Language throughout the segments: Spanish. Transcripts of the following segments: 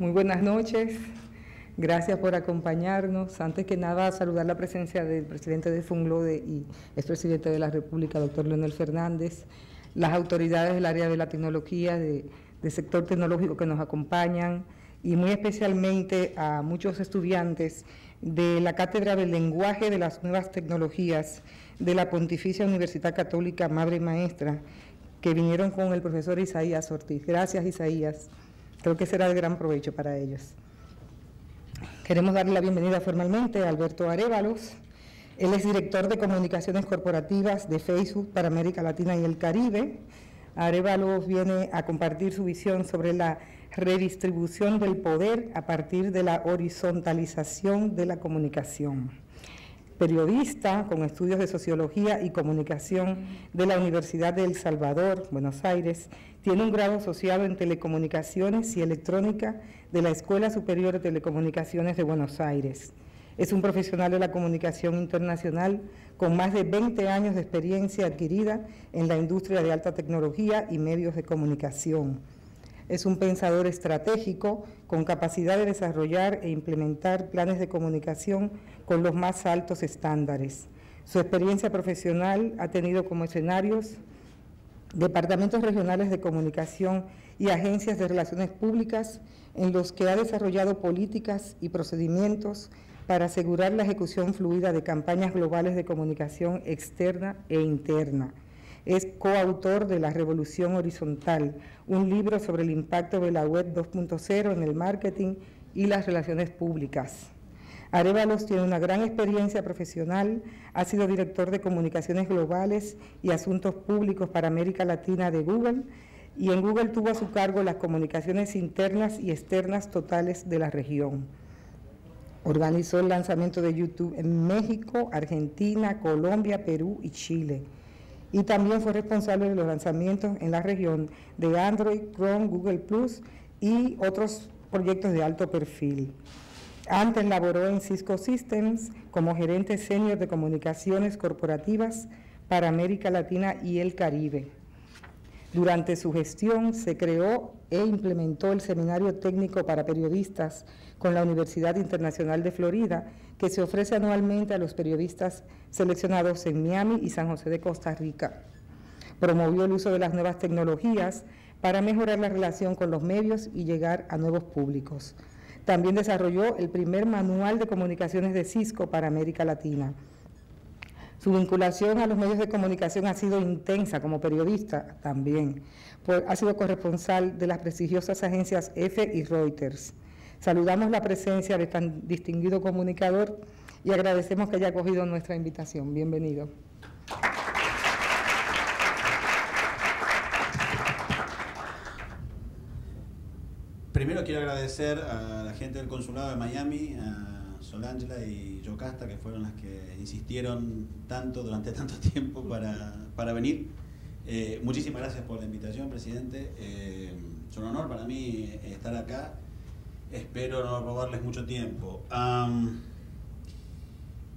Muy buenas noches. Gracias por acompañarnos. Antes que nada, saludar la presencia del presidente de Funglode y expresidente de la República, doctor Leonel Fernández, las autoridades del área de la tecnología, del sector tecnológico que nos acompañan y muy especialmente a muchos estudiantes de la Cátedra del Lenguaje de las Nuevas Tecnologías de la Pontificia Universidad Católica Madre y Maestra, que vinieron con el profesor Isaías Ortiz. Gracias, Isaías. Creo que será de gran provecho para ellos. Queremos darle la bienvenida formalmente a Alberto Arevalos. Él es director de comunicaciones corporativas de Facebook para América Latina y el Caribe. Arevalos viene a compartir su visión sobre la redistribución del poder a partir de la horizontalización de la comunicación. Periodista con estudios de sociología y comunicación de la Universidad de El Salvador, Buenos Aires, tiene un grado asociado en telecomunicaciones y electrónica de la Escuela Superior de Telecomunicaciones de Buenos Aires. Es un profesional de la comunicación internacional con más de 20 años de experiencia adquirida en la industria de alta tecnología y medios de comunicación es un pensador estratégico con capacidad de desarrollar e implementar planes de comunicación con los más altos estándares. Su experiencia profesional ha tenido como escenarios departamentos regionales de comunicación y agencias de relaciones públicas en los que ha desarrollado políticas y procedimientos para asegurar la ejecución fluida de campañas globales de comunicación externa e interna es coautor de La Revolución Horizontal, un libro sobre el impacto de la web 2.0 en el marketing y las relaciones públicas. Arevalos tiene una gran experiencia profesional, ha sido director de comunicaciones globales y asuntos públicos para América Latina de Google y en Google tuvo a su cargo las comunicaciones internas y externas totales de la región. Organizó el lanzamiento de YouTube en México, Argentina, Colombia, Perú y Chile y también fue responsable de los lanzamientos en la región de Android, Chrome, Google Plus y otros proyectos de alto perfil. Antes laboró en Cisco Systems como gerente senior de comunicaciones corporativas para América Latina y el Caribe. Durante su gestión se creó e implementó el Seminario Técnico para Periodistas con la Universidad Internacional de Florida, que se ofrece anualmente a los periodistas seleccionados en Miami y San José de Costa Rica. Promovió el uso de las nuevas tecnologías para mejorar la relación con los medios y llegar a nuevos públicos. También desarrolló el primer manual de comunicaciones de Cisco para América Latina. Su vinculación a los medios de comunicación ha sido intensa como periodista también. ha sido corresponsal de las prestigiosas agencias EFE y Reuters. Saludamos la presencia de tan distinguido comunicador y agradecemos que haya acogido nuestra invitación. Bienvenido. Primero quiero agradecer a la gente del Consulado de Miami, a Solangela y Yocasta, que fueron las que insistieron tanto durante tanto tiempo para, venir. Eh, muchísimas gracias por la invitación, presidente. Eh, es un honor para mí estar acá Espero no robarles mucho tiempo.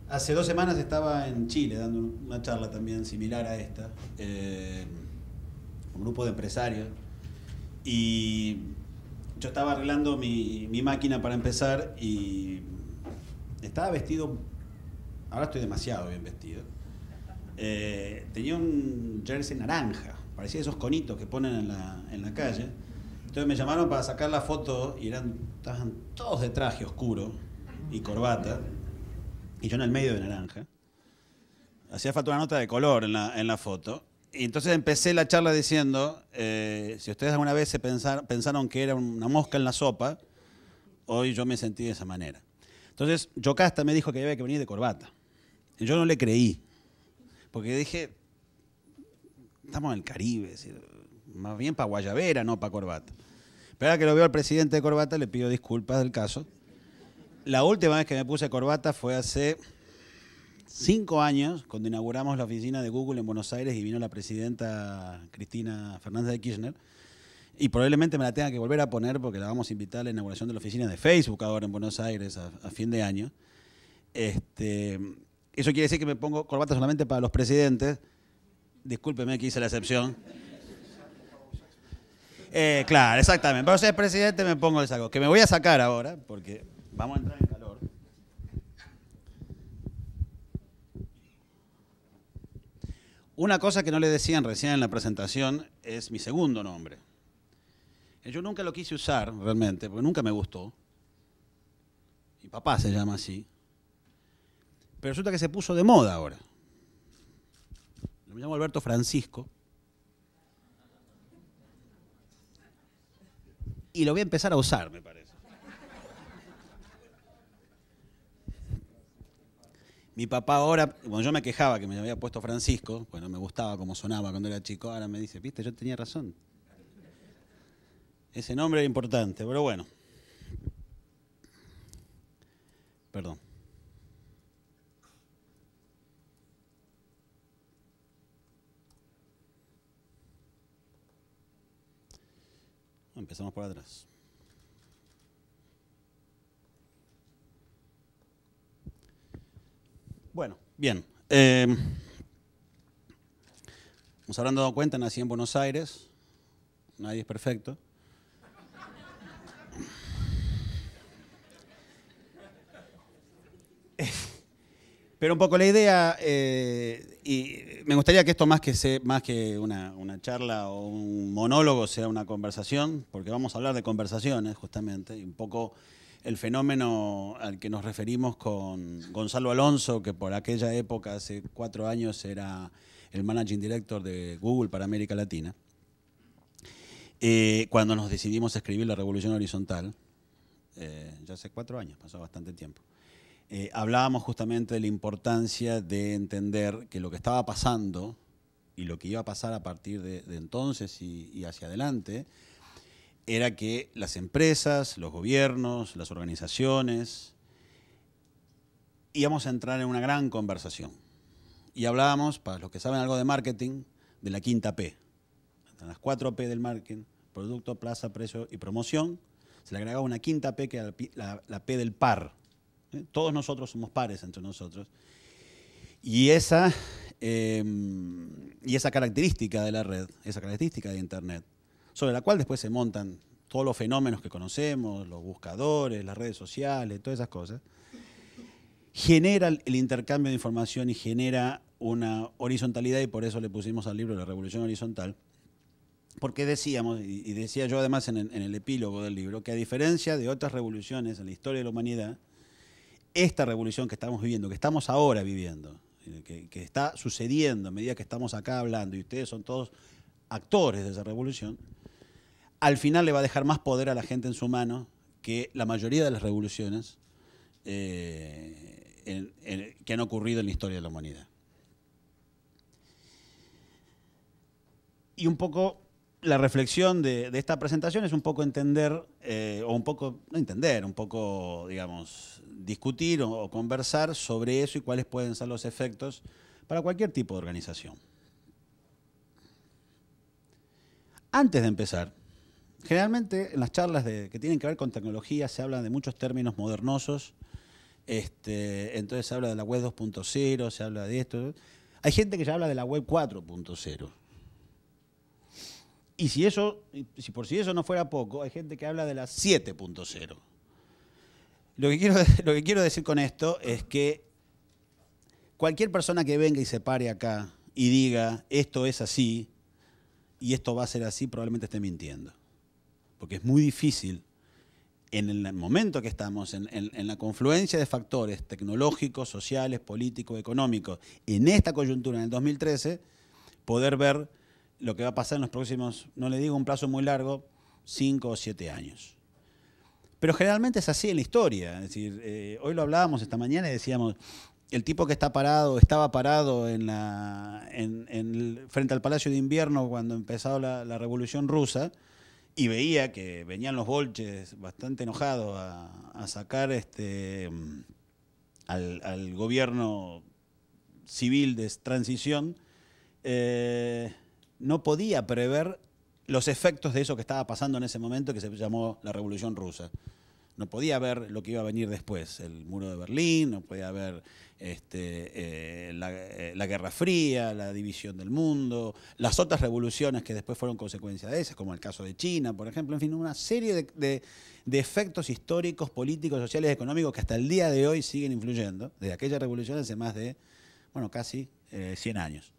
hace dos semanas estaba en Chile dando una charla también similar a esta, eh, un grupo de empresarios, y yo estaba arreglando mi, máquina para empezar y estaba vestido, ahora estoy demasiado bien vestido, eh, tenía un jersey naranja, parecía esos conitos que ponen en la, en la calle entonces me llamaron para sacar la foto y eran, estaban todos de traje oscuro y corbata, y yo en el medio de naranja. Hacía falta una nota de color en la, en la foto. Y entonces empecé la charla diciendo, eh, si ustedes alguna vez se pensaron que era una mosca en la sopa, hoy yo me sentí de esa manera. Entonces, Yocasta me dijo que había que venir de corbata. Yo no le creí, porque dije, estamos en el Caribe, más bien para guayabera, no para corbata. Pero que lo veo al presidente de corbata, le pido disculpas del caso. La última vez que me puse corbata fue hace cinco años, cuando inauguramos la oficina de Google en Buenos Aires y vino la presidenta Cristina Fernández de Kirchner. Y probablemente me la tenga que volver a poner porque la vamos a invitar a la inauguración de la oficina de Facebook ahora en Buenos Aires a, fin de año. Este, eso quiere decir que me pongo corbata solamente para los presidentes. Discúlpeme que hice la excepción. Eh, claro, exactamente. Para ser presidente me pongo el saco. Que me voy a sacar ahora, porque vamos a entrar en Una cosa que no le decían recién en la presentación es mi segundo nombre. Yo nunca lo quise usar realmente, porque nunca me gustó. Mi papá se llama así. Pero resulta que se puso de moda ahora. Me llamo Alberto Francisco. Y lo voy a empezar a usar, me parece. Mi papá ahora, cuando yo me quejaba que me había puesto Francisco, pues no me gustaba cómo sonaba cuando era chico, ahora me dice, viste, yo tenía razón. Ese nombre era importante, pero bueno. Perdón. Empezamos por atrás. Bueno, bien. Eh, nos habrán dado cuenta, nací en Buenos Aires. Nadie es perfecto. Pero un poco la idea, eh, y me gustaría que esto más que, se, más que una, una, charla o un monólogo sea una conversación, porque vamos a hablar de conversaciones justamente, y un poco el fenómeno al que nos referimos con Gonzalo Alonso, que por aquella época, hace cuatro años, era el managing director de Google para América Latina, eh, cuando nos decidimos escribir La Revolución Horizontal, eh, ya hace cuatro años, pasó bastante tiempo. Eh, hablábamos justamente de la importancia de entender que lo que estaba pasando y lo que iba a pasar a partir de, entonces y, hacia adelante era que las empresas, los gobiernos, las organizaciones, íbamos a entrar en una gran conversación. Y hablábamos, para los que saben algo de marketing, de la quinta P. Las cuatro P del marketing, producto, plaza, precio y promoción. Se le agregaba una quinta P que era la P del par ¿eh? Todos nosotros somos pares entre nosotros. Y esa, em, y esa característica de la red, esa característica de Internet, sobre la cual después se montan todos los fenómenos que conocemos, los buscadores, las redes sociales, todas esas cosas, genera el intercambio de información y genera una horizontalidad y por eso le pusimos al libro La Revolución Horizontal, porque decíamos, y decía yo además en el epílogo del libro, que a diferencia de otras revoluciones en la historia de la humanidad, esta revolución que estamos viviendo, que estamos ahora viviendo, que, está sucediendo a medida que estamos acá hablando, y ustedes son todos actores de esa revolución, al final le va a dejar más poder a la gente en su mano que la mayoría de las revoluciones eh, que han ocurrido en la historia de la humanidad. Y un poco la reflexión de, esta presentación es un poco entender, eh, o un poco, no entender, un poco, digamos, discutir o, conversar sobre eso y cuáles pueden ser los efectos para cualquier tipo de organización. Antes de empezar, generalmente en las charlas que tienen que ver con tecnología se habla de muchos términos modernosos, este, entonces se habla de la web 2.0, se habla de esto. Hay gente que ya habla de la web 4.0 y si eso, si por si eso no fuera poco, hay gente que habla de la 7.0. Lo lo que quiero decir con esto es que cualquier persona que venga y se pare acá y diga esto es así y esto va a ser así, probablemente esté mintiendo. Porque es muy difícil en el momento que estamos, en, la confluencia de factores tecnológicos, sociales, políticos, económicos, en esta coyuntura, en el 2013, poder ver lo que va a pasar en los próximos, no le digo un plazo muy largo, cinco o siete años. Pero generalmente es así en la historia. Es decir, eh, hoy lo hablábamos esta mañana y decíamos, el tipo que está parado, estaba parado frente al Palacio de Invierno cuando empezó la, Revolución Rusa y veía que venían los bolches bastante enojados a, sacar este, al, gobierno civil de transición. Eh, no podía prever los efectos de eso que estaba pasando en ese momento que se llamó la Revolución Rusa. No podía ver lo que iba a venir después, el muro de Berlín, no podía ver este, eh, eh, la, Guerra Fría, la división del mundo, las otras revoluciones que después fueron consecuencia de esas, como el caso de China, por ejemplo, en fin, una serie de, efectos históricos, políticos, sociales, económicos que hasta el día de hoy siguen influyendo, desde aquella revolución hace más de, bueno, casi 100 años.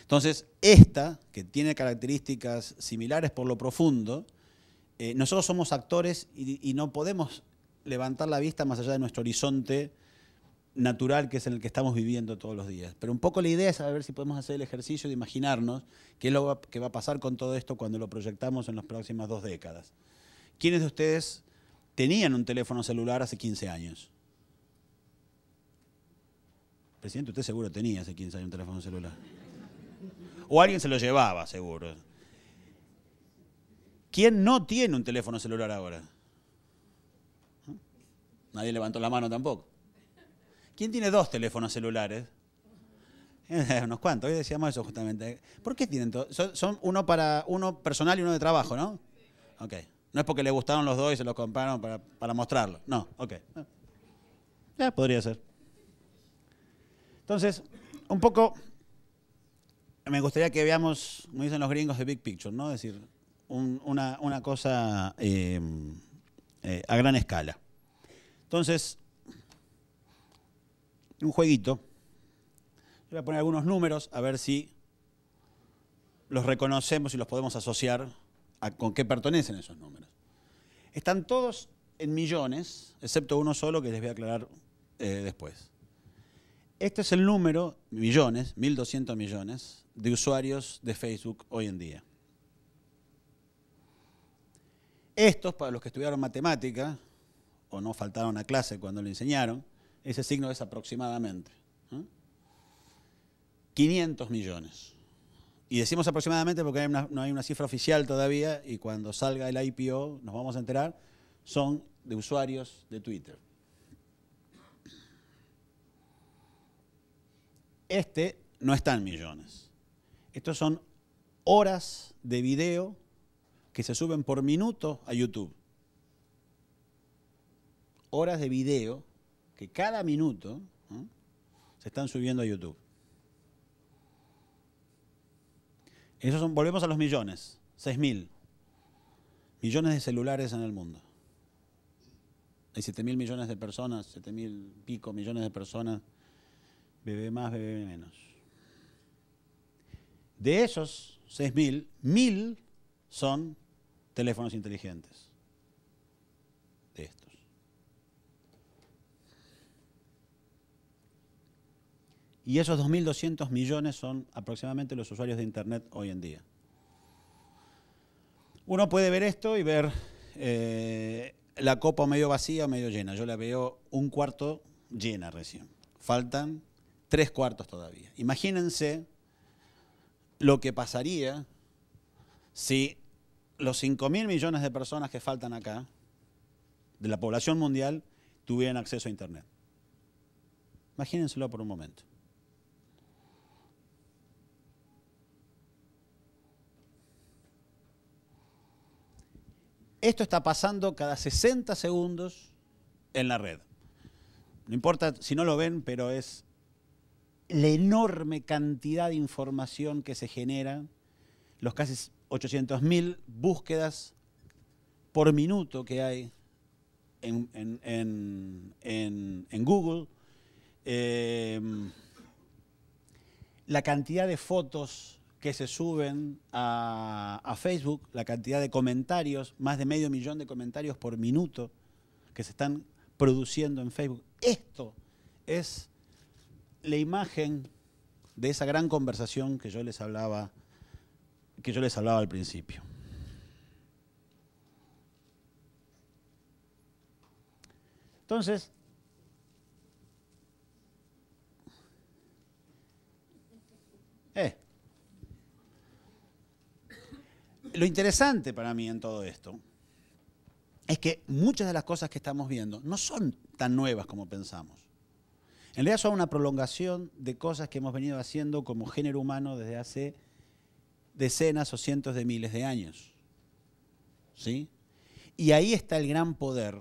Entonces, esta, que tiene características similares por lo profundo, eh, nosotros somos actores y, no podemos levantar la vista más allá de nuestro horizonte natural que es en el que estamos viviendo todos los días. Pero un poco la idea es saber si podemos hacer el ejercicio de imaginarnos qué es lo que va a pasar con todo esto cuando lo proyectamos en las próximas dos décadas. ¿Quiénes de ustedes tenían un teléfono celular hace 15 años? Presidente, usted seguro tenía hace 15 años un teléfono celular. O alguien se lo llevaba, seguro. ¿Quién no tiene un teléfono celular ahora? Nadie levantó la mano tampoco. ¿Quién tiene dos teléfonos celulares? Eh, unos cuantos, hoy decíamos eso justamente. ¿Por qué tienen dos? Son, uno para uno personal y uno de trabajo, ¿no? Ok. No es porque le gustaron los dos y se los compraron para, para mostrarlo. No, ok. Ya podría ser. Entonces, un poco me gustaría que veamos, como dicen los gringos, the big picture, ¿no? Es decir, una, cosa eh, eh, a gran escala. Entonces, un jueguito. Voy a poner algunos números a ver si los reconocemos y los podemos asociar a con qué pertenecen esos números. Están todos en millones, excepto uno solo que les voy a aclarar eh, después. Este es el número, millones, 1.200 millones, de usuarios de Facebook hoy en día. Estos, para los que estudiaron matemática, o no faltaron a clase cuando lo enseñaron, ese signo es aproximadamente. 500 millones. Y decimos aproximadamente porque no hay una cifra oficial todavía y cuando salga el IPO nos vamos a enterar, son de usuarios de Twitter. Este no está en millones. Estos son horas de video que se suben por minuto a YouTube. Horas de video que cada minuto se están subiendo a YouTube. Esos son, volvemos a los millones, 6.000 millones de celulares en el mundo. Hay 7 mil millones de personas, 7 mil pico millones de personas, bebé más, bebé menos. De esos 6 mil, mil son teléfonos inteligentes. De estos. Y esos 2.200 millones son aproximadamente los usuarios de Internet hoy en día. Uno puede ver esto y ver eh, la copa medio vacía o medio llena. Yo la veo un cuarto llena recién. Faltan tres cuartos todavía. Imagínense lo que pasaría si los 5 mil millones de personas que faltan acá, de la población mundial, tuvieran acceso a Internet. Imagínenselo por un momento. Esto está pasando cada 60 segundos en la red. No importa si no lo ven, pero es la enorme cantidad de información que se genera, los casi 800.000 búsquedas por minuto que hay en, Google, em, la cantidad de fotos que se suben a, Facebook, la cantidad de comentarios, más de medio millón de comentarios por minuto que se están produciendo en Facebook. Esto es la imagen de esa gran conversación que yo les hablaba, que yo les hablaba al principio. Entonces, eh, lo interesante para mí en todo esto es que muchas de las cosas que estamos viendo no son tan nuevas como pensamos. En realidad son una prolongación de cosas que hemos venido haciendo como género humano desde hace decenas o cientos de miles de años. ¿Sí? Y ahí está el gran poder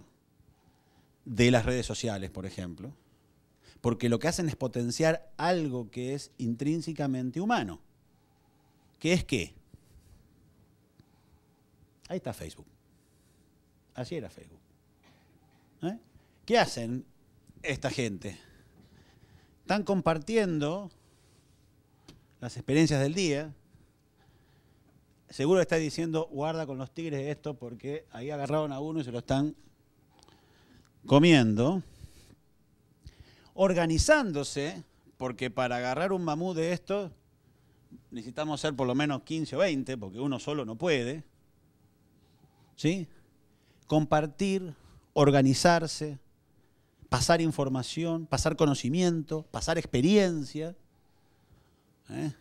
de las redes sociales, por ejemplo, porque lo que hacen es potenciar algo que es intrínsecamente humano. ¿Qué es qué? Ahí está Facebook. Así era Facebook. ¿Eh? ¿Qué hacen esta gente? Están compartiendo las experiencias del día. Seguro está diciendo, guarda con los tigres esto porque ahí agarraron a uno y se lo están comiendo. Organizándose, porque para agarrar un mamú de esto necesitamos ser por lo menos 15 o 20, porque uno solo no puede. ¿Sí? Compartir, organizarse, pasar información, pasar conocimiento, pasar experiencia. ¿eh?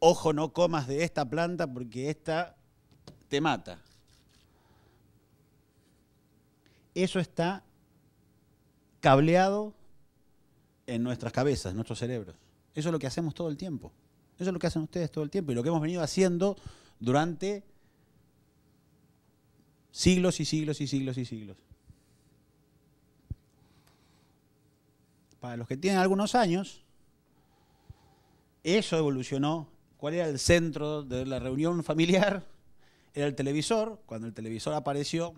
Ojo, no comas de esta planta porque esta te mata. Eso está cableado en nuestras cabezas, en nuestros cerebros. Eso es lo que hacemos todo el tiempo. Eso es lo que hacen ustedes todo el tiempo y lo que hemos venido haciendo durante siglos y siglos y siglos y siglos. Para los que tienen algunos años, eso evolucionó. ¿Cuál era el centro de la reunión familiar? Era el televisor. Cuando el televisor apareció,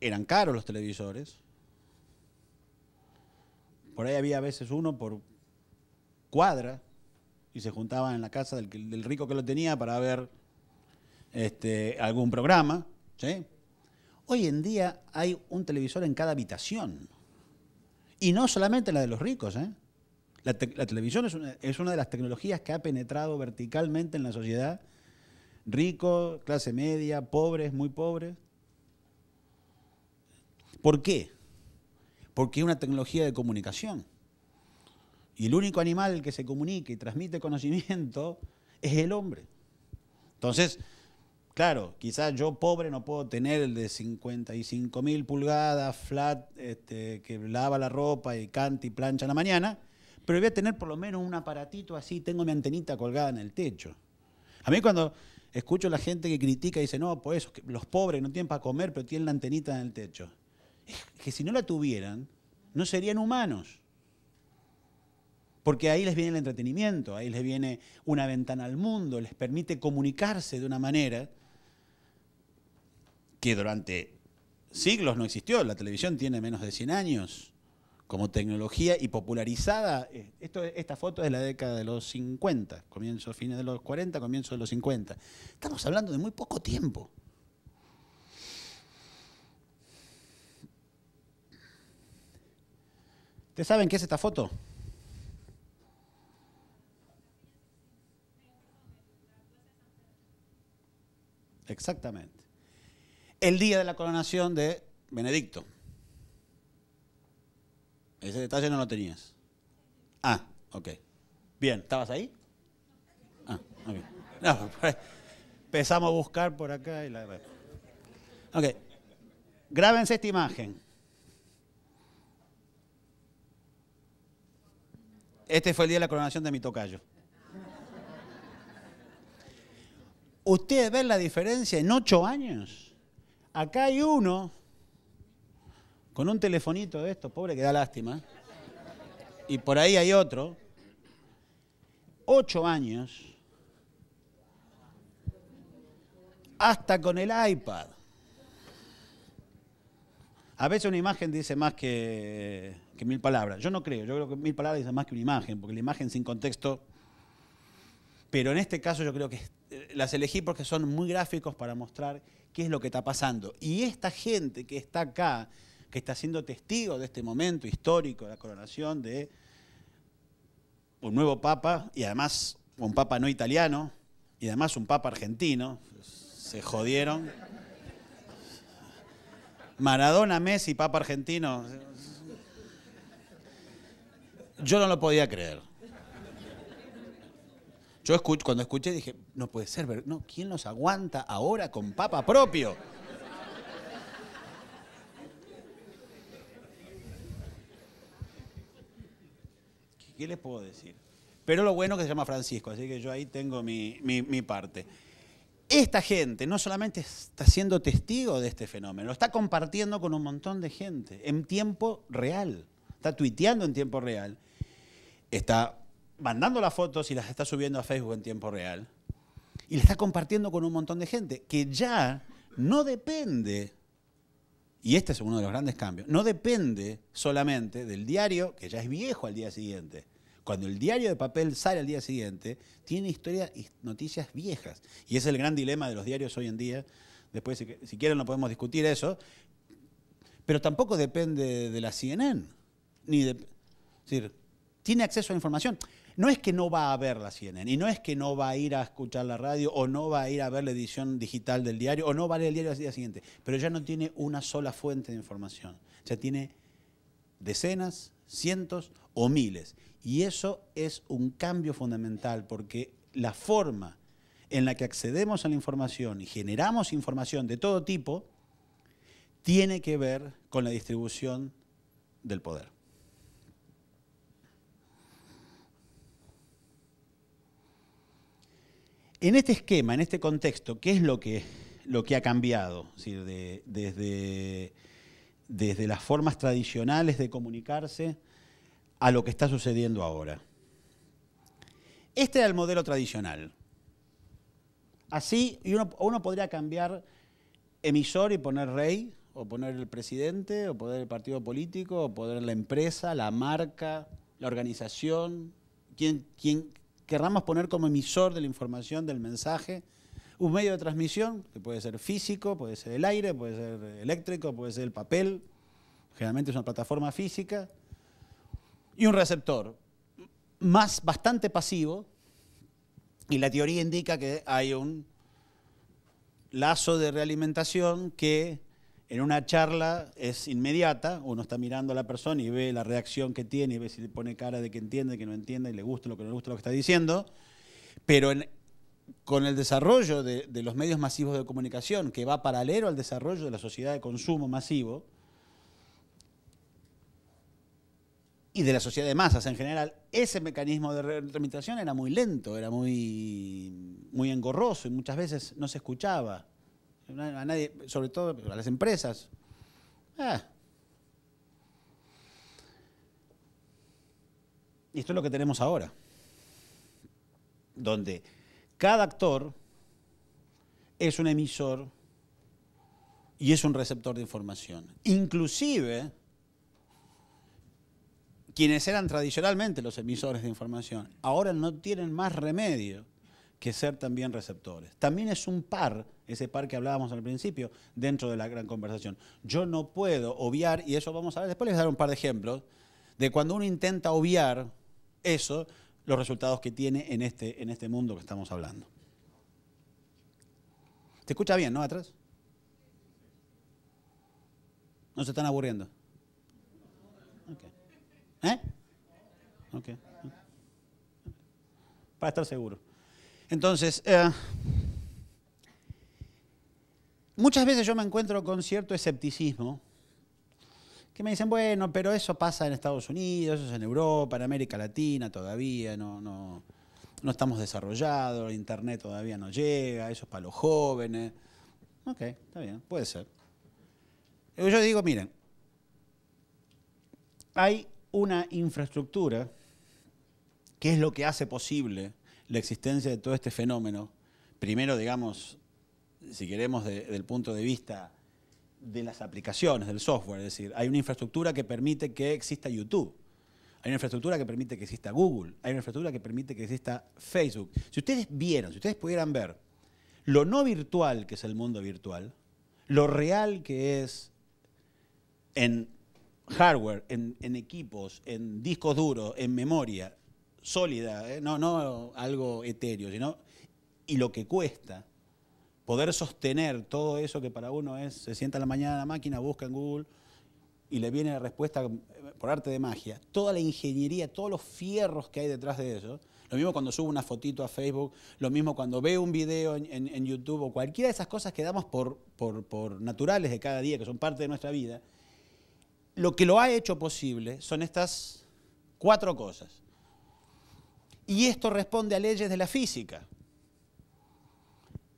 eran caros los televisores. Por ahí había a veces uno por cuadra y se juntaban en la casa del, rico que lo tenía para ver este, algún programa. Hoy en día hay un televisor en cada habitación. Y no solamente la de los ricos. ¿eh? La, televisión es una, es una de las tecnologías que ha penetrado verticalmente en la sociedad. Ricos, clase media, pobres, muy pobres. ¿Por qué? Porque es una tecnología de comunicación. Y el único animal que se comunica y transmite conocimiento es el hombre. Entonces, Claro, quizás yo pobre no puedo tener el de 55 mil pulgadas, flat, este, que lava la ropa y canta y plancha en la mañana, pero voy a tener por lo menos un aparatito así, tengo mi antenita colgada en el techo. A mí cuando escucho a la gente que critica y dice, no, pues los pobres no tienen para comer, pero tienen la antenita en el techo. Es que si no la tuvieran, no serían humanos. Porque ahí les viene el entretenimiento, ahí les viene una ventana al mundo, les permite comunicarse de una manera que durante siglos no existió. La televisión tiene menos de 100 años como tecnología y popularizada. Esta foto es la década de los 50, comienzo, fines de los 40, comienzo de los 50. Estamos hablando de muy poco tiempo. ¿Ustedes saben qué es esta foto? Exactamente el día de la coronación de Benedicto. Ese detalle no lo tenías. Ah, ok. Bien, ¿estabas ahí? Ah, ok. No, pues, empezamos a buscar por acá y la... Ok. Grábense esta imagen. Este fue el día de la coronación de mi tocayo. ¿Ustedes ven la diferencia en ocho años? Acá hay uno con un telefonito de esto, pobre que da lástima. Y por ahí hay otro, ocho años, hasta con el iPad. A veces una imagen dice más que, que, mil palabras. Yo no creo, yo creo que mil palabras dicen más que una imagen, porque la imagen sin contexto... Pero en este caso yo creo que eh, las elegí porque son muy gráficos para mostrar qué es lo que está pasando. Y esta gente que está acá, que está siendo testigo de este momento histórico la coronación de un nuevo papa, y además un papa no italiano, y además un papa argentino, se jodieron. Maradona, Messi, papa argentino. Yo no lo podía creer. Yo cuando escuché dije, no puede ser, no, ¿quién los aguanta ahora con papa propio? ¿Qué les puedo decir? Pero lo bueno es que se llama Francisco, así que yo ahí tengo mi, mi parte. esta gente no solamente está siendo testigo de este fenómeno, lo está compartiendo con un montón de gente en tiempo real. Está tuiteando en tiempo real. Está mandando las fotos y las está subiendo a Facebook en tiempo real. Y le está compartiendo con un montón de gente que ya no depende, y este es uno de los grandes cambios, no depende solamente del diario, que ya es viejo al día siguiente. Cuando el diario de papel sale al día siguiente, tiene historias y noticias viejas. Y es el gran dilema de los diarios hoy en día. Después, si, quieren, no podemos discutir eso. Pero tampoco depende de la CNN. Ni de, es decir, tiene acceso a información. No es que no va a ver la CNN, y no es que no va a ir a escuchar la radio, o no va a ir a ver la edición digital del diario, o no va a leer el diario al día siguiente, pero ya no tiene una sola fuente de información. Ya tiene decenas, cientos o miles. Y eso es un cambio fundamental porque la forma en la que accedemos a la información y generamos información de todo tipo tiene que ver con la distribución del poder. En este esquema, en este contexto, ¿qué es lo que, lo que ha cambiado? desde, desde las formas tradicionales de comunicarse a lo que está sucediendo ahora. Este era el modelo tradicional. Así, uno, uno podría cambiar emisor y poner rey, o poner el presidente, o poner el partido político, o poner la empresa, la marca, la organización, quien, quien querramos poner como emisor de la información, del mensaje, un medio de transmisión, que puede ser físico, puede ser el aire, puede ser eléctrico, puede ser el papel, generalmente es una plataforma física, y un receptor más bastante pasivo y la teoría indica que hay un lazo de realimentación que en una charla es inmediata, uno está mirando a la persona y ve la reacción que tiene y ve si le pone cara de que entiende, que no entiende, y le gusta lo que no le gusta lo que está diciendo, pero con el desarrollo de, de los medios masivos de comunicación, que va paralelo al desarrollo de la sociedad de consumo masivo, y de la sociedad de masas en general, ese mecanismo de retransmitación era muy lento, era muy, muy engorroso y muchas veces no se escuchaba. A nadie, sobre todo a las empresas. Ah. Y esto es lo que tenemos ahora, donde cada actor es un emisor y es un receptor de información. Inclusive quienes eran tradicionalmente los emisores de información, ahora no tienen más remedio que ser también receptores. También es un par, ese par que hablábamos al principio, dentro de la gran conversación. Yo no puedo obviar, y eso vamos a ver, después les voy a dar un par de ejemplos, de cuando uno intenta obviar eso, los resultados que tiene en este, en este mundo que estamos hablando. ¿Te escucha bien, no, atrás? ¿No se están aburriendo? ¿Eh? Ok. Para estar seguro. Entonces, eh, muchas veces yo me encuentro con cierto escepticismo que me dicen, bueno, pero eso pasa en Estados Unidos, eso es en Europa, en América Latina todavía, no, no, no estamos desarrollados, el Internet todavía no llega, eso es para los jóvenes. Ok, está bien, puede ser. Yo digo, miren, hay una infraestructura que es lo que hace posible la existencia de todo este fenómeno. Primero, digamos, si queremos desde el punto de vista de las aplicaciones, del software, es decir, hay una infraestructura que permite que exista YouTube, hay una infraestructura que permite que exista Google, hay una infraestructura que permite que exista Facebook. Si ustedes vieran, si ustedes pudieran ver lo no virtual que es el mundo virtual, lo real que es en hardware, en, equipos, en discos duros, en memoria sólida, ¿eh? no, no algo etéreo, sino y lo que cuesta poder sostener todo eso que para uno es, se sienta en la mañana en la máquina, busca en Google y le viene la respuesta por arte de magia, toda la ingeniería, todos los fierros que hay detrás de eso, lo mismo cuando subo una fotito a Facebook, lo mismo cuando veo un video en, YouTube o cualquiera de esas cosas que damos por naturales de cada día, que son parte de nuestra vida, lo que lo ha hecho posible son estas cuatro cosas. Y esto responde a leyes de la física.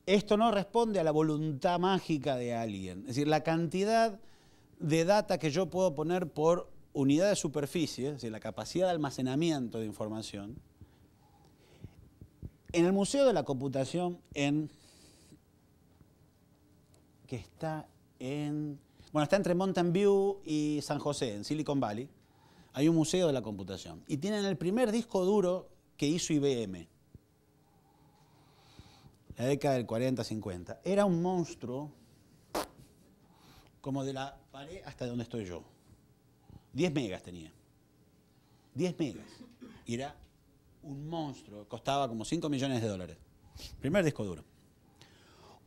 esto no responde a la voluntad mágica de alguien. Es decir, la cantidad de data que yo puedo poner por unidad de superficie, es decir, la capacidad de almacenamiento de información, en el Museo de la Computación, en, que está en, bueno, está entre Mountain View y San José, en Silicon Valley, hay un museo de la computación. Y tienen el primer disco duro que hizo IBM, la década del 40-50. Era un monstruo como de la pared hasta donde estoy yo. 10 megas tenía. 10 megas. Y era un monstruo. Costaba como 5 millones de dólares. Primer disco duro.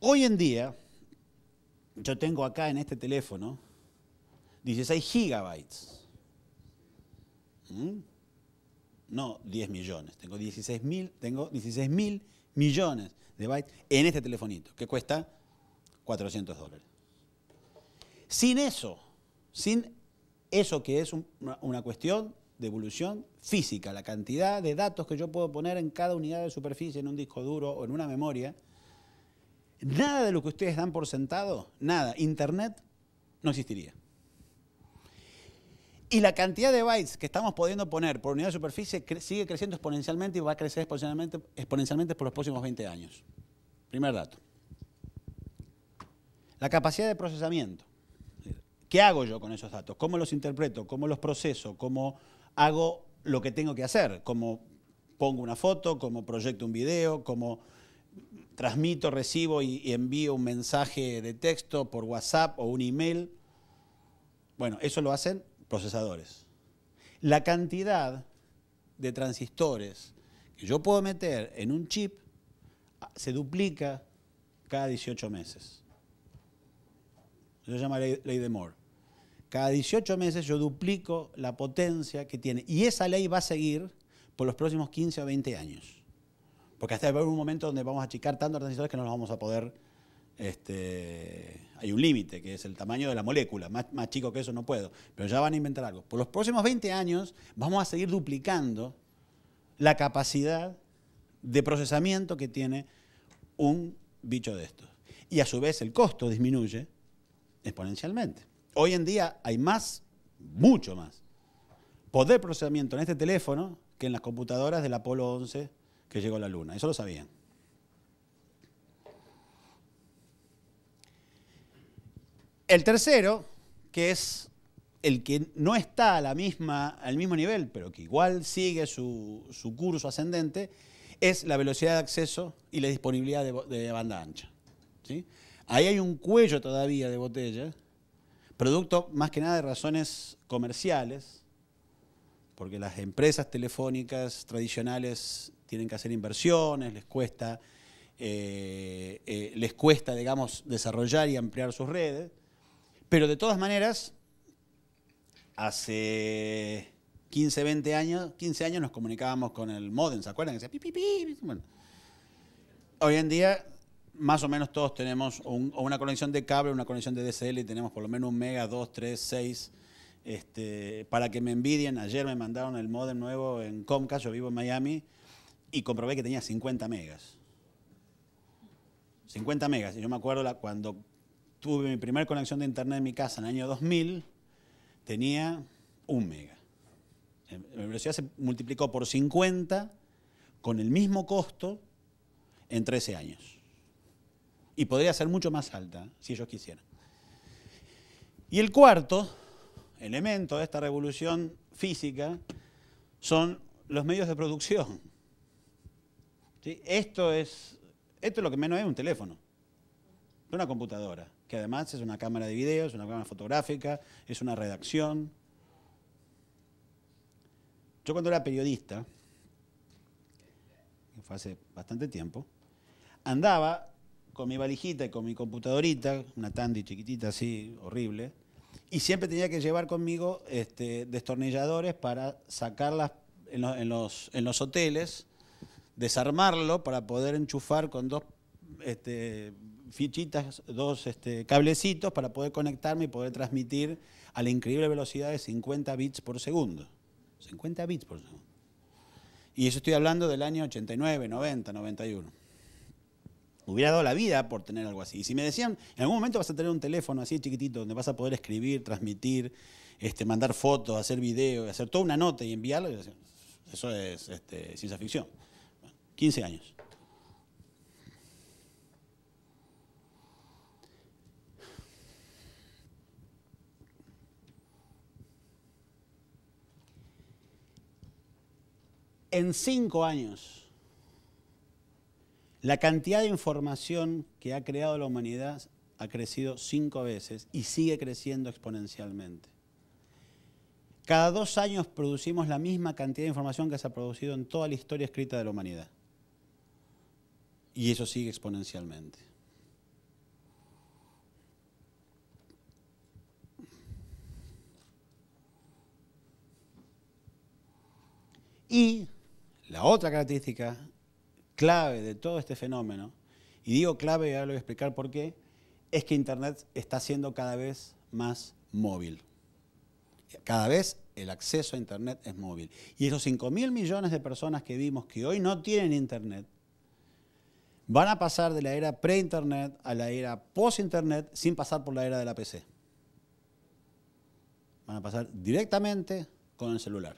Hoy en día, yo tengo acá en este teléfono 16 gigabytes. ¿Mm? No 10 millones. Tengo 16 mil, tengo 16 mil millones de bytes en este telefonito, que cuesta 400 dólares. Sin eso, sin eso que es una cuestión de evolución física, la cantidad de datos que yo puedo poner en cada unidad de superficie, en un disco duro o en una memoria, nada de lo que ustedes dan por sentado, nada, Internet no existiría. Y la cantidad de bytes que estamos pudiendo poner por unidad de superficie sigue creciendo exponencialmente y va a crecer exponencialmente, exponencialmente por los próximos 20 años. Primer dato. La capacidad de procesamiento. ¿Qué hago yo con esos datos? ¿Cómo los interpreto? ¿Cómo los proceso? ¿Cómo hago lo que tengo que hacer? ¿Cómo pongo una foto? ¿Cómo proyecto un video? ¿Cómo transmito, recibo y, envío un mensaje de texto por WhatsApp o un email? Bueno, eso lo hacen procesadores. La cantidad de transistores que yo puedo meter en un chip se duplica cada 18 meses. Eso se llama ley, de Moore. Cada 18 meses yo duplico la potencia que tiene. Y esa ley va a seguir por los próximos 15 o 20 años. Porque hasta va a haber un momento donde vamos a achicar tantos transistores que no los vamos a poder este, hay un límite, que es el tamaño de la molécula. Más, chico que eso no puedo. Pero ya van a inventar algo. Por los próximos 20 años vamos a seguir duplicando la capacidad de procesamiento que tiene un bicho de estos. Y a su vez el costo disminuye exponencialmente. Hoy en día hay más, mucho más, poder de procesamiento en este teléfono que en las computadoras del Apolo 11 que llegó la Luna. Eso lo sabían. El tercero, que es el que no está a la misma, al mismo nivel, pero que igual sigue su, curso ascendente, es la velocidad de acceso y la disponibilidad de, banda ancha. ¿sí? Ahí hay un cuello todavía de botella, producto más que nada de razones comerciales, porque las empresas telefónicas tradicionales tienen que hacer inversiones, les cuesta, eh, eh, les cuesta digamos, desarrollar y ampliar sus redes. Pero de todas maneras, hace 15, 20 años, 15 años nos comunicábamos con el modem, ¿se acuerdan? Hoy en día, más o menos todos tenemos una conexión de cable, una conexión de DSL y tenemos por lo menos un mega, dos, tres, seis. Este, para que me envidien, ayer me mandaron el modem nuevo en Comcast, yo vivo en Miami, y comprobé que tenía 50 megas. 50 megas. Y yo me acuerdo cuando tuve mi primera conexión de internet en mi casa en el año 2000, tenía un mega. La velocidad se multiplicó por 50 con el mismo costo en 13 años. Y podría ser mucho más alta si ellos quisieran. Y el cuarto elemento de esta revolución física son los medios de producción. Esto, es, esto es lo que menos es un teléfono, es una computadora que además es una cámara de video, es una cámara fotográfica, es una redacción. Yo cuando era periodista, fue hace bastante tiempo, andaba con mi valijita y con mi computadorita, una Tandy chiquitita así, horrible, y siempre tenía que llevar conmigo este, destornilladores para sacarlas en, los, en los hoteles, desarmarlo para poder enchufar con dos este, fichitas, dos este, cablecitos para poder conectarme y poder transmitir a la increíble velocidad de 50 bits por segundo. 50 bits por segundo. Y eso estoy hablando del año 89, 90, 91. Me hubiera dado la vida por tener algo así. Y si me decían, en algún momento vas a tener un teléfono así chiquitito donde vas a poder escribir, transmitir, este, mandar fotos, hacer videos, hacer toda una nota y enviarlo, eso es ciencia ficción. 15 años. En cinco años, la cantidad de información que ha creado la humanidad ha crecido cinco veces y sigue creciendo exponencialmente. Cada dos años producimos la misma cantidad de información que se ha producido en toda la historia escrita de la humanidad. Y eso sigue exponencialmente. Y la otra característica clave de todo este fenómeno, y digo clave y ahora lo voy a explicar por qué, es que Internet está siendo cada vez más móvil. Cada vez el acceso a Internet es móvil. Y esos 5 mil millones de personas que vimos que hoy no tienen Internet, van a pasar de la era pre-Internet a la era post-Internet sin pasar por la era de la PC. Van a pasar directamente con el celular.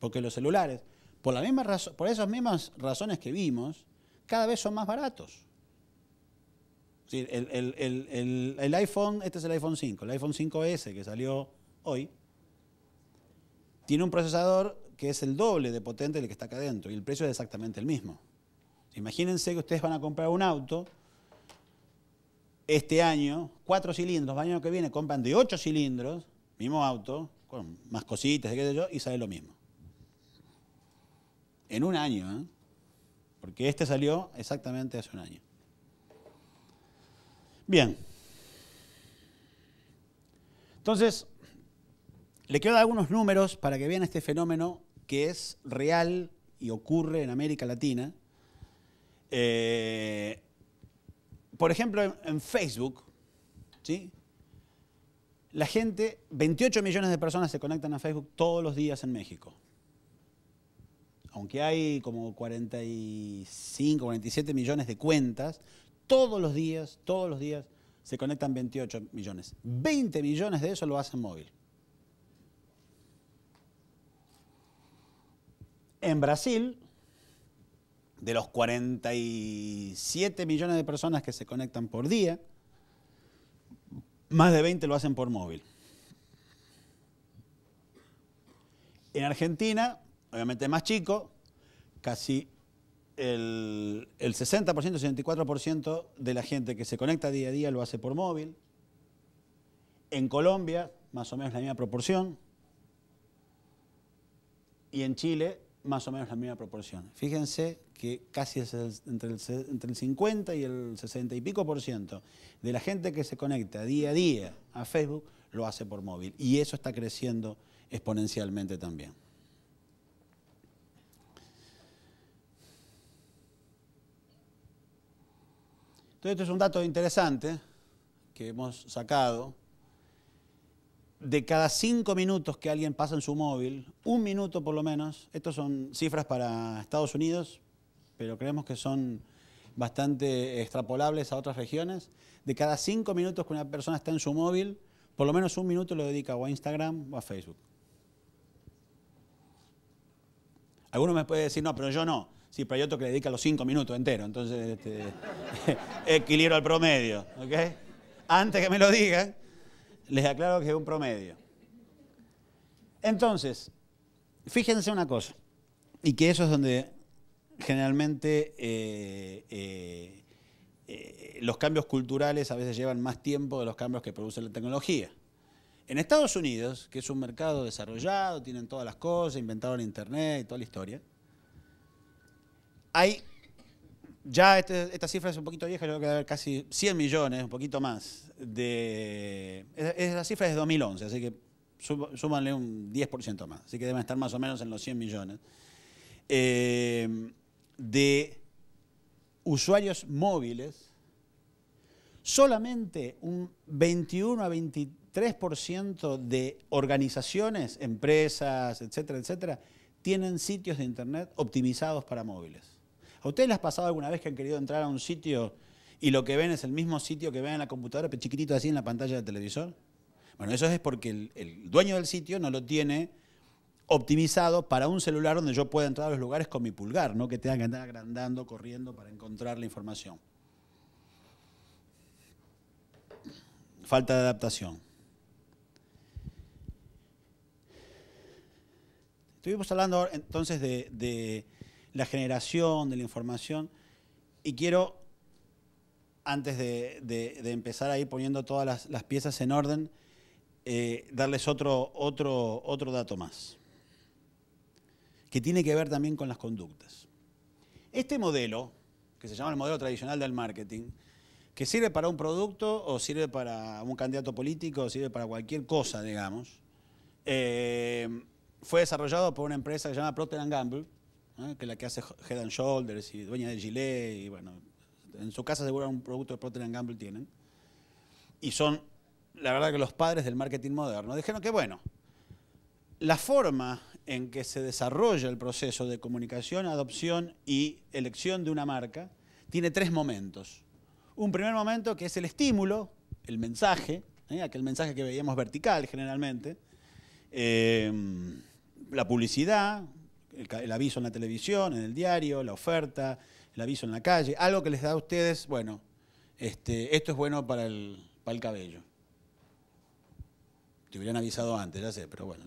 Porque los celulares por, la misma por esas mismas razones que vimos, cada vez son más baratos. el, iPhone, este es el iPhone 5, el iPhone 5S que salió hoy, tiene un procesador que es el doble de potente del que está acá adentro y el precio es exactamente el mismo. Imagínense que ustedes van a comprar un auto este año, cuatro cilindros, el año que viene compran de ocho cilindros, mismo auto, con más cositas, qué sé yo, y sale lo mismo en un año, ¿eh? porque este salió exactamente hace un año. Bien. Entonces, le quiero dar algunos números para que vean este fenómeno que es real y ocurre en América Latina. Eh, por ejemplo, en, Facebook, ¿sí? la gente, 28 millones de personas se conectan a Facebook todos los días en México aunque hay como 45, 47 millones de cuentas, todos los días, todos los días se conectan 28 millones. 20 millones de eso lo hacen móvil. En Brasil, de los 47 millones de personas que se conectan por día, más de 20 lo hacen por móvil. En Argentina, obviamente más chico, casi el, 60%, 64% de la gente que se conecta día a día lo hace por móvil. En Colombia, más o menos la misma proporción. Y en Chile, más o menos la misma proporción. Fíjense que casi es entre, el, entre el 50 y el 60 y pico por ciento de la gente que se conecta día a día a Facebook lo hace por móvil. Y eso está creciendo exponencialmente también. Entonces, esto es un dato interesante que hemos sacado. De cada cinco minutos que alguien pasa en su móvil, un minuto por lo menos, estas son cifras para Estados Unidos, pero creemos que son bastante extrapolables a otras regiones. De cada cinco minutos que una persona está en su móvil, por lo menos un minuto lo dedica o a Instagram o a Facebook. Algunos me pueden decir, no, pero yo no. Sí, pero hay otro que le dedica los cinco minutos enteros, entonces este, equilibro al promedio. ¿ok? Antes que me lo digan, les aclaro que es un promedio. Entonces, fíjense una cosa, y que eso es donde generalmente eh, eh, eh, los cambios culturales a veces llevan más tiempo de los cambios que produce la tecnología. En Estados Unidos, que es un mercado desarrollado, tienen todas las cosas, inventaron Internet y toda la historia, hay, ya este, esta cifra es un poquito vieja, yo creo que haber casi 100 millones, un poquito más, de, la cifra es de 2011, así que súmanle un 10% más, así que deben estar más o menos en los 100 millones, eh, de usuarios móviles, solamente un 21 a 23% de organizaciones, empresas, etcétera, etcétera, tienen sitios de Internet optimizados para móviles. ¿A ustedes les ha pasado alguna vez que han querido entrar a un sitio y lo que ven es el mismo sitio que ven en la computadora, pero chiquitito así en la pantalla del televisor? Bueno, eso es porque el, dueño del sitio no lo tiene optimizado para un celular donde yo pueda entrar a los lugares con mi pulgar, no que tenga que andar agrandando, corriendo para encontrar la información. Falta de adaptación. Estuvimos hablando entonces de, la generación, de la información, y quiero, antes de, empezar a ir poniendo todas las, piezas en orden, eh, darles otro, otro, otro dato más, que tiene que ver también con las conductas. Este modelo, que se llama el modelo tradicional del marketing, que sirve para un producto o sirve para un candidato político o sirve para cualquier cosa, digamos, eh, fue desarrollado por una empresa que se llama Procter Gamble, que es la que hace Head and Shoulders y dueña de Gillette, y bueno, en su casa seguro un producto de Procter Gamble tienen. Y son, la verdad que los padres del marketing moderno, dijeron que bueno, la forma en que se desarrolla el proceso de comunicación, adopción y elección de una marca tiene tres momentos. Un primer momento que es el estímulo, el mensaje, ¿eh? aquel mensaje que veíamos vertical generalmente, eh, la publicidad, el, aviso en la televisión, en el diario, la oferta, el aviso en la calle, algo que les da a ustedes, bueno, este, esto es bueno para el, para el cabello. Te hubieran avisado antes, ya sé, pero bueno.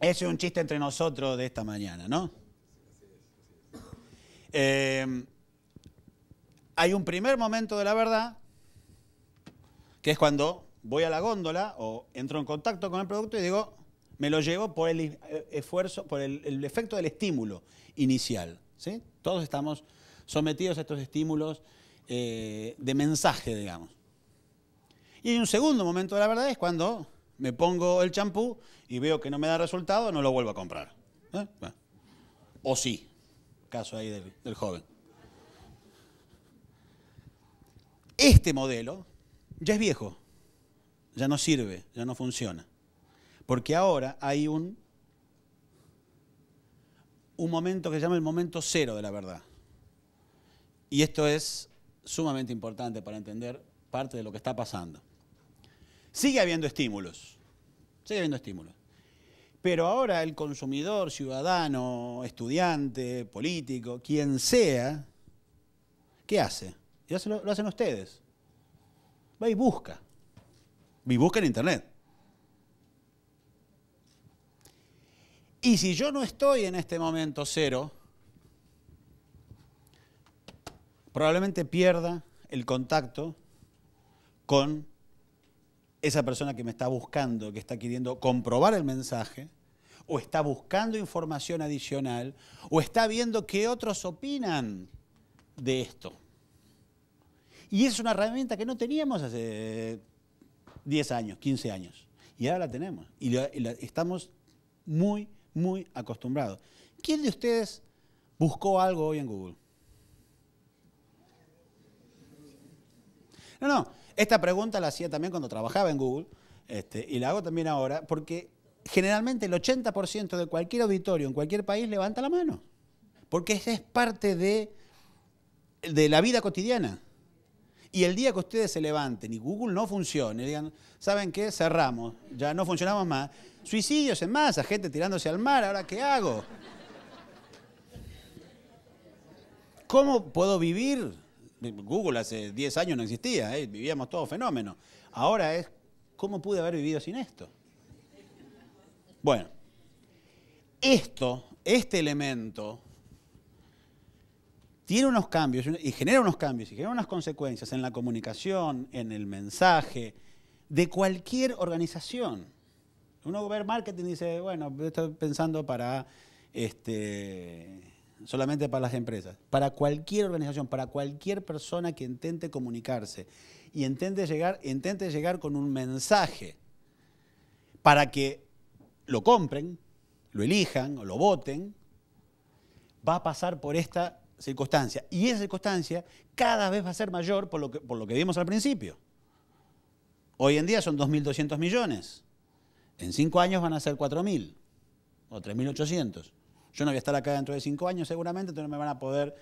Ese es un chiste entre nosotros de esta mañana, ¿no? Eh, hay un primer momento de la verdad, que es cuando voy a la góndola o entro en contacto con el producto y digo, me lo llevo por el eh, esfuerzo, por el, efecto del estímulo inicial. ¿sí? Todos estamos sometidos a estos estímulos eh, de mensaje, digamos. Y un segundo momento de la verdad es cuando me pongo el champú y veo que no me da resultado, no lo vuelvo a comprar. ¿eh? O sí, caso ahí del joven. Este modelo ya es viejo ya no sirve, ya no funciona. Porque ahora hay un, un momento que se llama el momento cero de la verdad. Y esto es sumamente importante para entender parte de lo que está pasando. Sigue habiendo estímulos, sigue habiendo estímulos. Pero ahora el consumidor, ciudadano, estudiante, político, quien sea, ¿qué hace? Lo, lo hacen ustedes. Va y busca. Y busca en internet. Y si yo no estoy en este momento cero, probablemente pierda el contacto con esa persona que me está buscando, que está queriendo comprobar el mensaje, o está buscando información adicional, o está viendo qué otros opinan de esto. Y es una herramienta que no teníamos hace 10 años, 15 años. Y ahora la tenemos. Y, estamos muy, muy acostumbrados. ¿Quién de ustedes buscó algo hoy en Google? No, no. Esta pregunta la hacía también cuando trabajaba en Google este, y la hago también ahora porque generalmente el 80% de cualquier auditorio en cualquier país levanta la mano. Porque esa es parte de, de la vida cotidiana. Y el día que ustedes se levanten y Google no funcione, digan, ¿saben qué? Cerramos, ya no funcionamos más. Suicidios en masa, gente tirándose al mar, ¿ahora qué hago? ¿Cómo puedo vivir? Google hace 10 años no existía, ¿eh? vivíamos todos fenómenos. Ahora es, ¿cómo pude haber vivido sin esto? Bueno, esto, este elemento tiene unos cambios y genera unos cambios y genera unas consecuencias en la comunicación, en el mensaje, de cualquier organización. Uno ve marketing y dice, bueno, estoy pensando para este, solamente para las empresas, para cualquier organización, para cualquier persona que intente comunicarse y intente llegar, intente llegar con un mensaje para que lo compren, lo elijan o lo voten, va a pasar por esta circunstancia. Y esa circunstancia cada vez va a ser mayor por lo que, por lo que vimos al principio. Hoy en día son 2.200 millones. En cinco años van a ser 4.000 o 3.800. Yo no voy a estar acá dentro de cinco años seguramente, entonces no me van a poder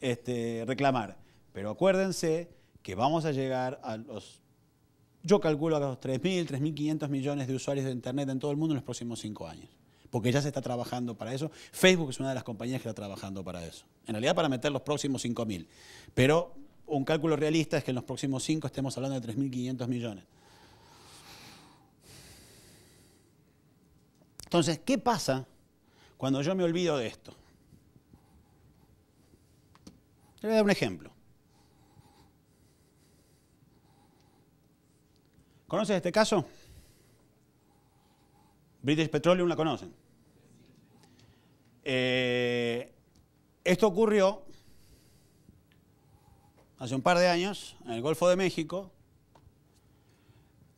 este, reclamar. Pero acuérdense que vamos a llegar a los, yo calculo a los 3.000, 3.500 millones de usuarios de Internet en todo el mundo en los próximos cinco años. Porque ya se está trabajando para eso. Facebook es una de las compañías que está trabajando para eso. En realidad para meter los próximos 5.000. Pero un cálculo realista es que en los próximos cinco estemos hablando de 3.500 millones. Entonces, ¿qué pasa cuando yo me olvido de esto? Le voy a dar un ejemplo. ¿Conoces este caso? British Petroleum la conocen. Eh, esto ocurrió hace un par de años en el Golfo de México.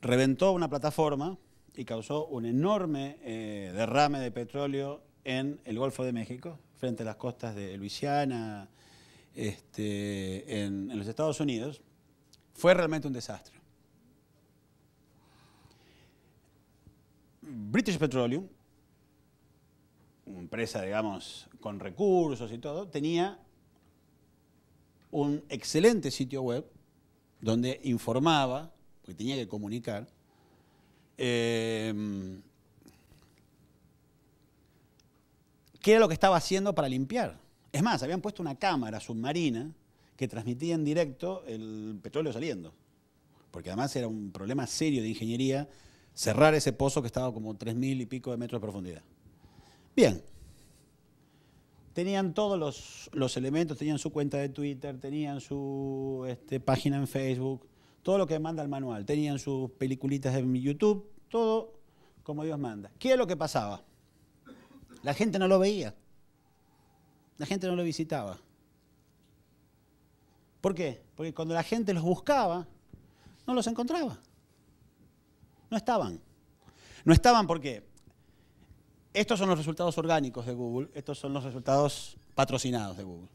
Reventó una plataforma y causó un enorme eh, derrame de petróleo en el Golfo de México, frente a las costas de Luisiana, este, en, los Estados Unidos. Fue realmente un desastre. British Petroleum, empresa, digamos, con recursos y todo, tenía un excelente sitio web donde informaba, porque tenía que comunicar, eh, qué era lo que estaba haciendo para limpiar. Es más, habían puesto una cámara submarina que transmitía en directo el petróleo saliendo, porque además era un problema serio de ingeniería cerrar ese pozo que estaba como tres mil y pico de metros de profundidad. Bien, tenían todos los, elementos, tenían su cuenta de Twitter, tenían su este, página en Facebook, todo lo que manda el manual, tenían sus peliculitas en YouTube, todo como Dios manda. ¿Qué es lo que pasaba? La gente no lo veía, la gente no lo visitaba. ¿Por qué? Porque cuando la gente los buscaba, no los encontraba. No estaban. No estaban porque estos son los resultados orgánicos de Google, estos son los resultados patrocinados de Google.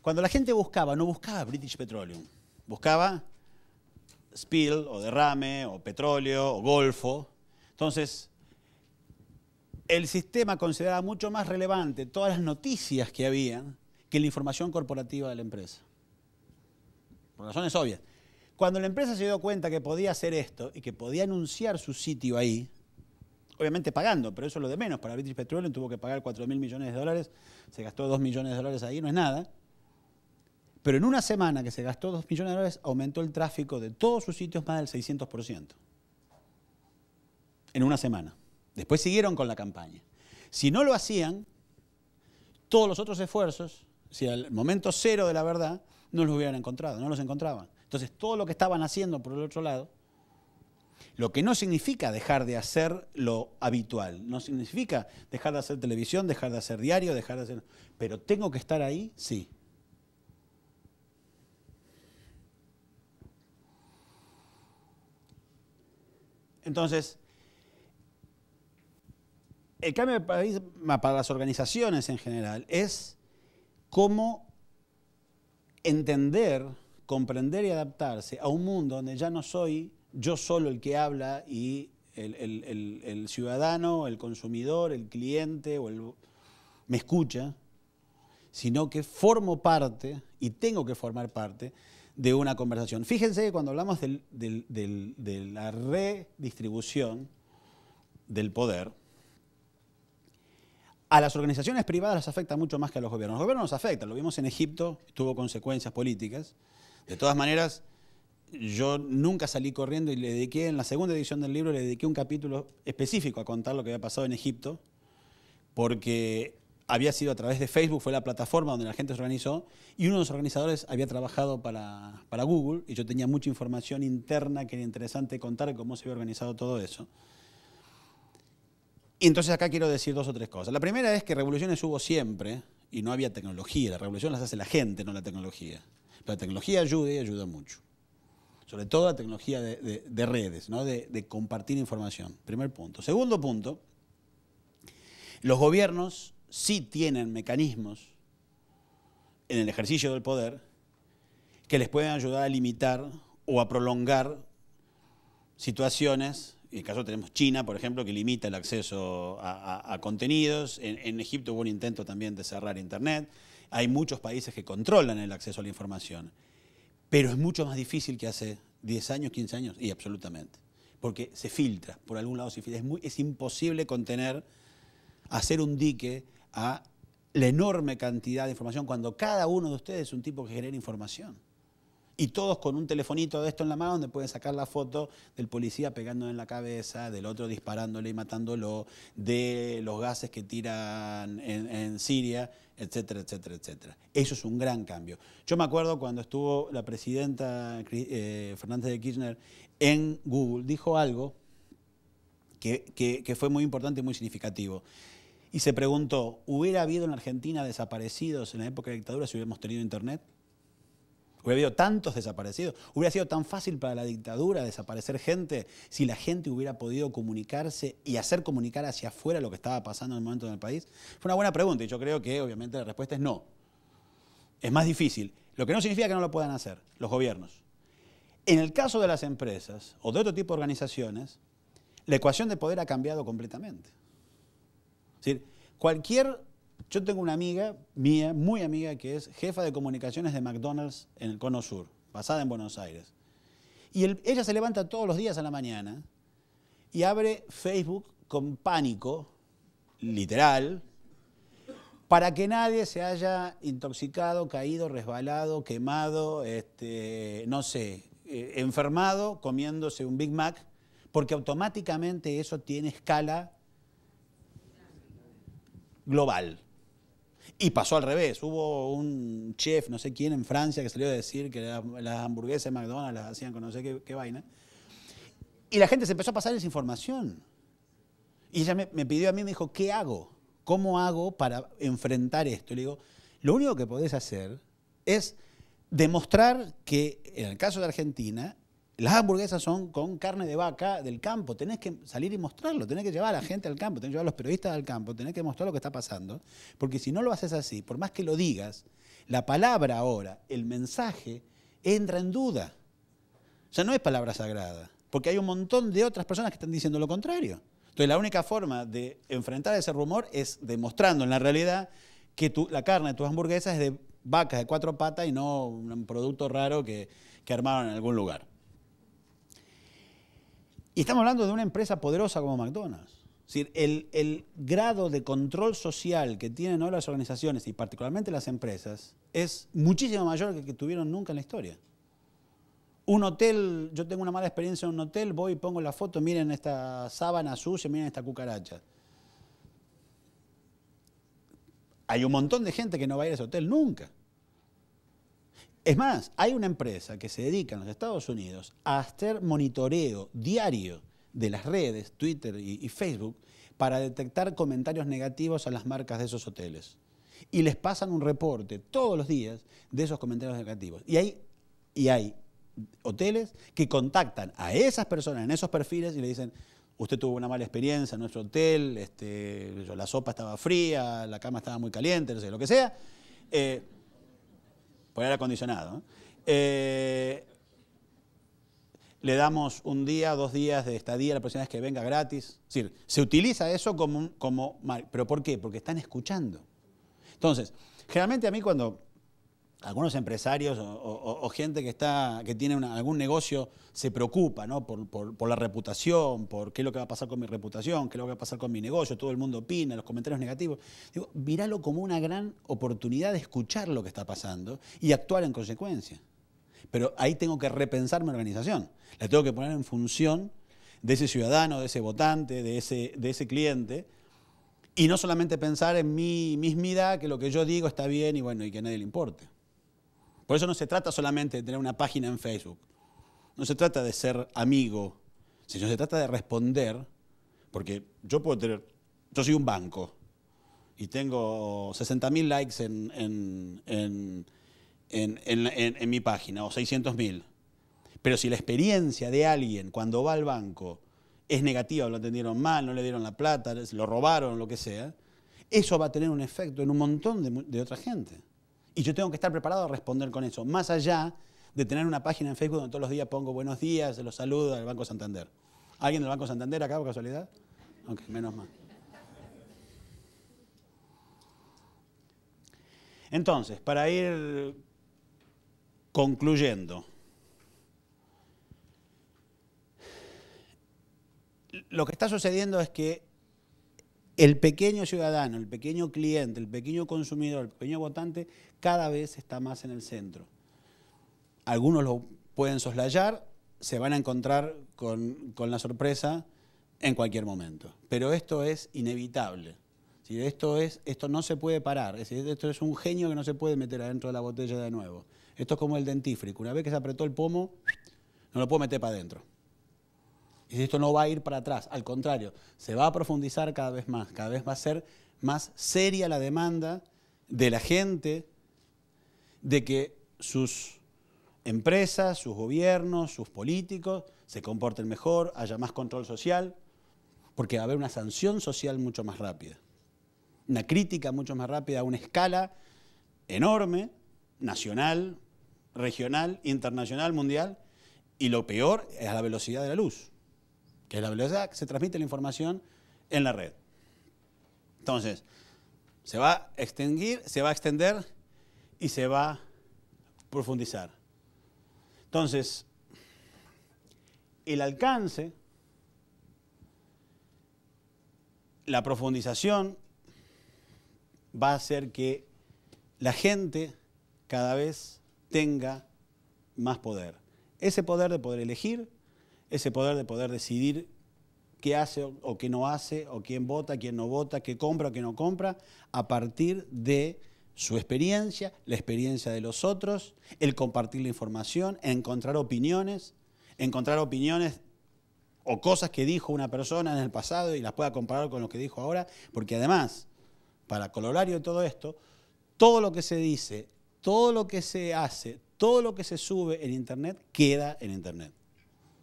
Cuando la gente buscaba, no buscaba British Petroleum, buscaba spill o derrame o petróleo o golfo. Entonces, el sistema consideraba mucho más relevante todas las noticias que había que la información corporativa de la empresa. Por razones obvias. Cuando la empresa se dio cuenta que podía hacer esto y que podía anunciar su sitio ahí, obviamente pagando, pero eso es lo de menos. Para British Petroleum tuvo que pagar 4 mil millones de dólares, se gastó 2 millones de dólares ahí, no es nada. Pero en una semana que se gastó 2 millones de dólares, aumentó el tráfico de todos sus sitios más del 600%. En una semana. Después siguieron con la campaña. Si no lo hacían, todos los otros esfuerzos, si al momento cero de la verdad, no los hubieran encontrado, no los encontraban. Entonces, todo lo que estaban haciendo por el otro lado, lo que no significa dejar de hacer lo habitual, no significa dejar de hacer televisión, dejar de hacer diario, dejar de hacer... Pero tengo que estar ahí, sí. Entonces, el cambio de paradigma para las organizaciones en general es cómo entender comprender y adaptarse a un mundo donde ya no soy yo solo el que habla y el, ciudadano, el consumidor, el cliente o el, me escucha, sino que formo parte y tengo que formar parte de una conversación. Fíjense que cuando hablamos de la redistribución del poder, a las organizaciones privadas las afecta mucho más que a los gobiernos. Los gobiernos nos afectan, lo vimos en Egipto, tuvo consecuencias políticas. De todas maneras, yo nunca salí corriendo y le dediqué, en la segunda edición del libro, le dediqué un capítulo específico a contar lo que había pasado en Egipto, porque había sido a través de Facebook, fue la plataforma donde la gente se organizó, y uno de los organizadores había trabajado para, para Google, y yo tenía mucha información interna que era interesante contar cómo se había organizado todo eso. Y entonces acá quiero decir dos o tres cosas. La primera es que revoluciones hubo siempre y no había tecnología. La revolución las hace la gente, no la tecnología. La tecnología ayuda y ayuda mucho. Sobre todo la tecnología de, redes, ¿no? de, compartir información. Primer punto. Segundo punto, los gobiernos sí tienen mecanismos en el ejercicio del poder que les pueden ayudar a limitar o a prolongar situaciones en el caso tenemos China, por ejemplo, que limita el acceso a, contenidos. En, Egipto hubo un intento también de cerrar Internet. Hay muchos países que controlan el acceso a la información. Pero es mucho más difícil que hace 10 años, 15 años, y absolutamente. Porque se filtra, por algún lado se filtra. Es, imposible contener, hacer un dique a la enorme cantidad de información cuando cada uno de ustedes es un tipo que genera información y todos con un telefonito de esto en la mano donde pueden sacar la foto del policía pegándole en la cabeza, del otro disparándole y matándolo, de los gases que tiran en, Siria, etcétera, etcétera, etcétera. Eso es un gran cambio. Yo me acuerdo cuando estuvo la presidenta eh, Fernández de Kirchner en Google, dijo algo que, que fue muy importante y muy significativo. Y se preguntó, ¿hubiera habido en Argentina desaparecidos en la época de dictadura si hubiéramos tenido Internet? Hubiera habido tantos desaparecidos. Hubiera sido tan fácil para la dictadura desaparecer gente si la gente hubiera podido comunicarse y hacer comunicar hacia afuera lo que estaba pasando en el momento en el país. Fue una buena pregunta y yo creo que obviamente la respuesta es no. Es más difícil. Lo que no significa que no lo puedan hacer los gobiernos. En el caso de las empresas o de otro tipo de organizaciones, la ecuación de poder ha cambiado completamente. Decir, cualquier yo tengo una amiga mía, muy amiga, que es jefa de comunicaciones de McDonald's en el Cono Sur, basada en Buenos Aires. Y ella se levanta todos los días a la mañana y abre Facebook con pánico, literal, para que nadie se haya intoxicado, caído, resbalado, quemado, este, no sé, eh, enfermado comiéndose un Big Mac, porque automáticamente eso tiene escala global. Y pasó al revés. Hubo un chef, no sé quién, en Francia que salió a decir que las hamburguesas de McDonald's las hacían con no sé qué, vaina. Y la gente se empezó a pasar esa información. Y ella me, pidió a mí, me dijo, ¿qué hago? ¿Cómo hago para enfrentar esto? Le digo, lo único que podés hacer es demostrar que, en el caso de Argentina, las hamburguesas son con carne de vaca del campo. Tenés que salir y mostrarlo, tenés que llevar a la gente al campo, tenés que llevar a los periodistas al campo, tenés que mostrar lo que está pasando. Porque si no lo haces así, por más que lo digas, la palabra ahora, el mensaje, entra en duda. O sea, no es palabra sagrada, porque hay un montón de otras personas que están diciendo lo contrario. Entonces, la única forma de enfrentar ese rumor es demostrando en la realidad que la carne de tus hamburguesas es de vacas de cuatro patas y no un producto raro que armaron en algún lugar. Y estamos hablando de una empresa poderosa como McDonald's. Es decir, el, grado de control social que tienen hoy las organizaciones y particularmente las empresas es muchísimo mayor que el que tuvieron nunca en la historia. Un hotel, yo tengo una mala experiencia en un hotel, voy y pongo la foto, miren esta sábana sucia, miren esta cucaracha. Hay un montón de gente que no va a ir a ese hotel nunca. Es más, hay una empresa que se dedica en los Estados Unidos a hacer monitoreo diario de las redes, Twitter y, Facebook, para detectar comentarios negativos a las marcas de esos hoteles. Y les pasan un reporte todos los días de esos comentarios negativos. Y hay, y hay hoteles que contactan a esas personas en esos perfiles y le dicen, usted tuvo una mala experiencia en nuestro hotel, este, la sopa estaba fría, la cama estaba muy caliente, no sé, lo que sea. Eh, por aire acondicionado. Eh, le damos un día, dos días de estadía, la próxima vez que venga gratis. Es decir, se utiliza eso como, como... ¿Pero por qué? Porque están escuchando. Entonces, generalmente a mí cuando algunos empresarios o, gente que, está, que tiene algún negocio se preocupa ¿no? por, la reputación, por qué es lo que va a pasar con mi reputación, qué es lo que va a pasar con mi negocio, todo el mundo opina, los comentarios negativos. Digo, míralo como una gran oportunidad de escuchar lo que está pasando y actuar en consecuencia. Pero ahí tengo que repensar mi organización. La tengo que poner en función de ese ciudadano, de ese votante, de ese, de ese cliente, y no solamente pensar en mi mismidad, que lo que yo digo está bien y bueno, y que a nadie le importe. Por eso no se trata solamente de tener una página en Facebook, no se trata de ser amigo, sino se trata de responder, porque yo puedo tener, yo soy un banco y tengo 60.000 likes en, en, mi página o 600.000, pero si la experiencia de alguien cuando va al banco es negativa, lo atendieron mal, no le dieron la plata, lo robaron, lo que sea, eso va a tener un efecto en un montón de, de otra gente. Y yo tengo que estar preparado a responder con eso, más allá de tener una página en Facebook donde todos los días pongo buenos días, los saludo al Banco Santander. ¿Alguien del Banco Santander acá, por casualidad? Ok, menos mal. Entonces, para ir concluyendo, lo que está sucediendo es que el pequeño ciudadano, el pequeño cliente, el pequeño consumidor, el pequeño votante, cada vez está más en el centro. Algunos lo pueden soslayar, se van a encontrar con, la sorpresa en cualquier momento. Pero esto es inevitable. Esto, es, esto no se puede parar. esto es un genio que no se puede meter adentro de la botella de nuevo. Esto es como el dentífrico. Una vez que se apretó el pomo, no lo puedo meter para adentro. Y esto no va a ir para atrás, al contrario, se va a profundizar cada vez más, cada vez va a ser más seria la demanda de la gente de que sus empresas, sus gobiernos, sus políticos se comporten mejor, haya más control social, porque va a haber una sanción social mucho más rápida, una crítica mucho más rápida a una escala enorme, nacional, regional, internacional, mundial, y lo peor es a la velocidad de la luz que es la velocidad que se transmite la información en la red. Entonces, se va a extinguir, se va a extender y se va a profundizar. Entonces, el alcance, la profundización va a hacer que la gente cada vez tenga más poder. Ese poder de poder elegir, ese poder de poder decidir qué hace o qué no hace, o quién vota, quién no vota, qué compra o qué no compra, a partir de su experiencia, la experiencia de los otros, el compartir la información, encontrar opiniones, encontrar opiniones o cosas que dijo una persona en el pasado y las pueda comparar con lo que dijo ahora, porque además, para colorario de todo esto, todo lo que se dice, todo lo que se hace, todo lo que se sube en Internet queda en Internet.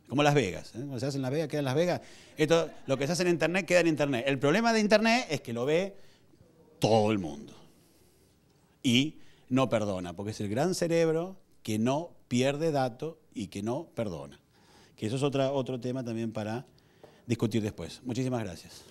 Como Las Vegas. ¿eh? Cuando se hace en Las Vegas, queda en Las Vegas. Esto, lo que se hace en Internet queda en Internet. El problema de Internet es que lo ve todo el mundo. Y no perdona, porque es el gran cerebro que no pierde datos y que no perdona. Que eso es otra, otro tema también para discutir después. Muchísimas gracias.